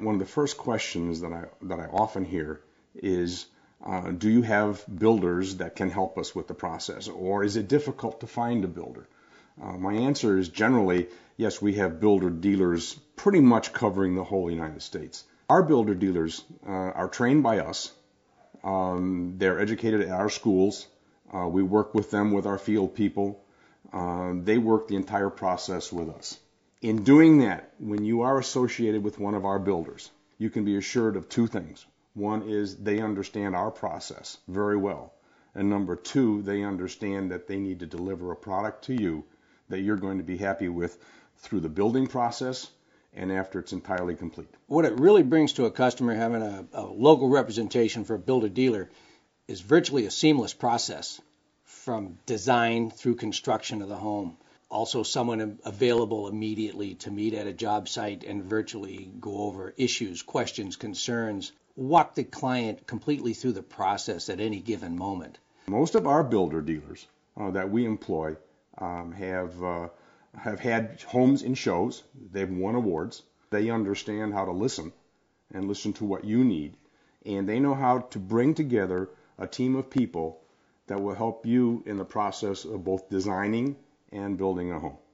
One of the first questions that I, that I often hear is, uh, do you have builders that can help us with the process? Or is it difficult to find a builder? Uh, my answer is generally, yes, we have builder dealers pretty much covering the whole United States. Our builder dealers uh, are trained by us. Um, they're educated at our schools. Uh, we work with them with our field people. Uh, they work the entire process with us. In doing that, when you are associated with one of our builders, you can be assured of two things. One is they understand our process very well. And number two, they understand that they need to deliver a product to you that you're going to be happy with through the building process and after it's entirely complete. What it really brings to a customer having a, a local representation for a builder dealer is virtually a seamless process from design through construction of the home. Also, someone available immediately to meet at a job site and virtually go over issues, questions, concerns, walk the client completely through the process at any given moment. Most of our builder dealers uh, that we employ um, have uh, have had homes in shows. They've won awards. They understand how to listen and listen to what you need, and they know how to bring together a team of people that will help you in the process of both designing and building a home.